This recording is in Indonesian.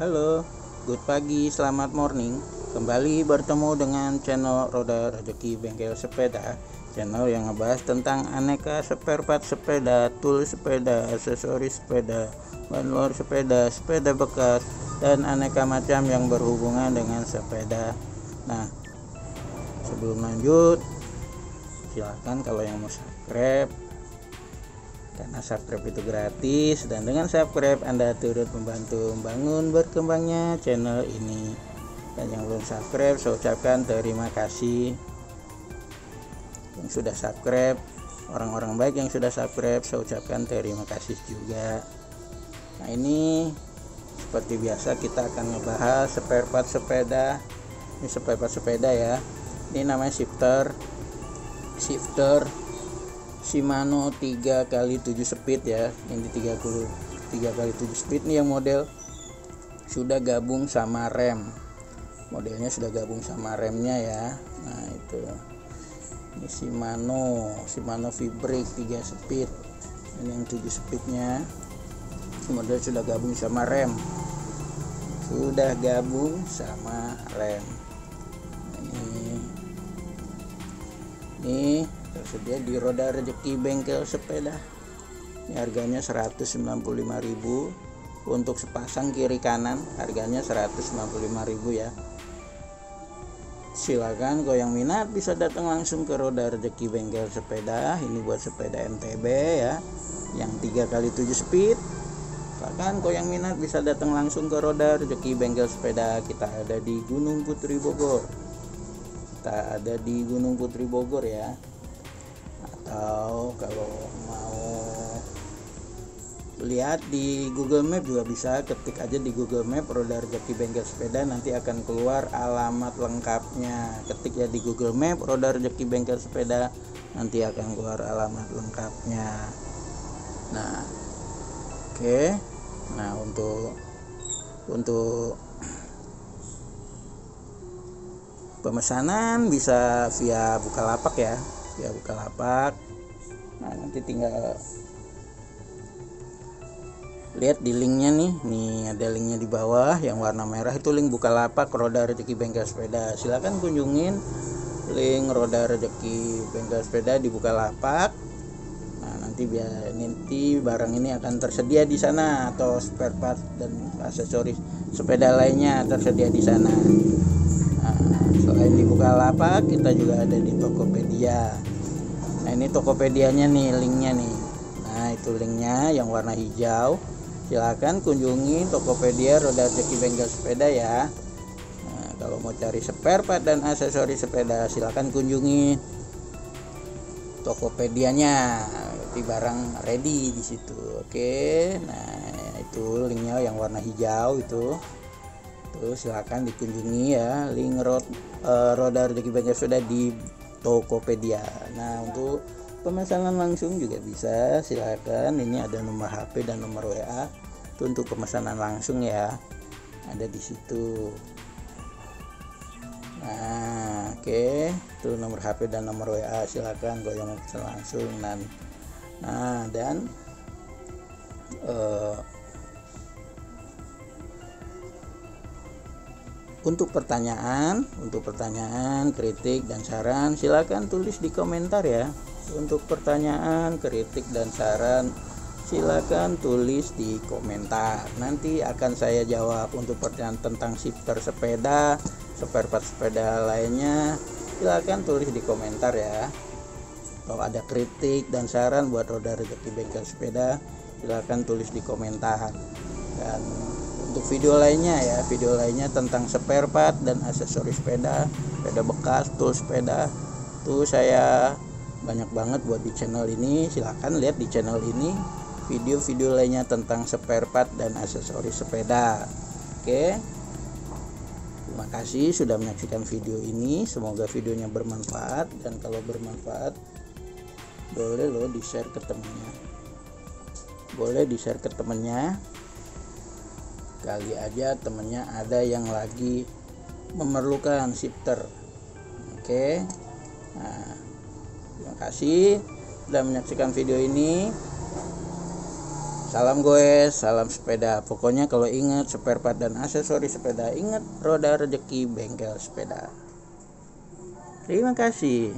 Halo, good pagi, selamat morning. Kembali bertemu dengan channel Roda Rezeki Bengkel Sepeda, channel yang ngebahas tentang aneka spare part sepeda, tool sepeda, aksesoris sepeda, ban luar sepeda, sepeda bekas, dan aneka macam yang berhubungan dengan sepeda. Nah, sebelum lanjut, silahkan kalau yang mau subscribe karena subscribe itu gratis dan dengan subscribe Anda turut membantu membangun berkembangnya channel ini. Dan yang belum subscribe saya ucapkan terima kasih. Yang sudah subscribe orang-orang baik yang sudah subscribe saya ucapkan terima kasih juga. Nah ini seperti biasa kita akan ngebahas spare part sepeda. Ini spare part sepeda ya. Ini namanya shifter shifter Shimano 3 kali 7 speed ya. Ini 30 3 kali 7 speed nih yang model. Sudah gabung sama rem. Modelnya sudah gabung sama remnya ya. Nah itu. Ini Shimano Shimano V-Brake 3 speed. Ini yang 7 speednya model sudah gabung sama rem. Sudah gabung sama rem. Ini. Ini tersedia di roda rezeki bengkel sepeda. Ini harganya 195.000 untuk sepasang kiri kanan harganya 195.000 ya. Silakan kalau yang minat bisa datang langsung ke roda rezeki bengkel sepeda. Ini buat sepeda MTB ya yang 3 kali 7 speed. Silakan kalau yang minat bisa datang langsung ke roda rezeki bengkel sepeda. Kita ada di Gunung Putri Bogor. Kita ada di Gunung Putri Bogor ya kalau mau lihat di Google Map juga bisa. Ketik aja di Google Map Roda Rezeki Bengkel Sepeda nanti akan keluar alamat lengkapnya. Ketik ya di Google Map Roda Rezeki Bengkel Sepeda nanti akan keluar alamat lengkapnya. Nah oke. Okay. nah untuk untuk pemesanan bisa via Bukalapak ya via Bukalapak nah nanti tinggal lihat di linknya nih. Nih ada linknya di bawah yang warna merah. Itu link Bukalapak roda rezeki bengkel sepeda. Silahkan kunjungin link roda rezeki bengkel sepeda di Bukalapak nah nanti biar nanti barang ini akan tersedia di sana atau spare part dan aksesoris sepeda lainnya tersedia di sana. Nah, selain di Bukalapak, kita juga ada di Tokopedia. Nah, ini Tokopedianya nih, linknya nih. Nah, itu linknya yang warna hijau. Silahkan kunjungi Tokopedia Roda Rezeki Bengkel Sepeda ya. Nah, kalau mau cari spare part dan aksesoris sepeda, silahkan kunjungi Tokopedianya. Di barang ready di situ. Oke. Nah, itu linknya yang warna hijau itu tuh silakan dikunjungi ya link road uh, roda rezeki bengkel sudah di Tokopedia. Nah untuk pemesanan langsung juga bisa. Silakan. Ini ada nomor HP dan nomor WA itu untuk pemesanan langsung ya. Ada di situ. Nah oke. Okay. itu nomor HP dan nomor WA silakan kalau yang langsung. Nah dan uh, untuk pertanyaan, untuk pertanyaan, kritik dan saran silakan tulis di komentar ya. Untuk pertanyaan, kritik dan saran silakan tulis di komentar. Nanti akan saya jawab untuk pertanyaan tentang shifter sepeda, spare part sepeda lainnya silakan tulis di komentar ya. Kalau ada kritik dan saran buat roda rezeki bengkel sepeda silakan tulis di komentar. Dan untuk video lainnya ya. Video lainnya tentang spare part dan aksesoris sepeda sepeda bekas tool sepeda. Tuh saya banyak banget buat di channel ini. Silahkan lihat di channel ini video-video lainnya tentang spare part dan aksesoris sepeda. Oke. Terima kasih sudah menyaksikan video ini. Semoga videonya bermanfaat. Dan kalau bermanfaat boleh loh di share ke temennya boleh di share ke temennya kali aja temennya ada yang lagi memerlukan shifter oke nah terima kasih sudah menyaksikan video ini Salam gue, salam sepeda. Pokoknya kalau inget spare part dan aksesoris sepeda, inget roda rezeki bengkel sepeda. Terima kasih.